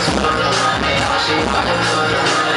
She works for the money, all she fucking for the money.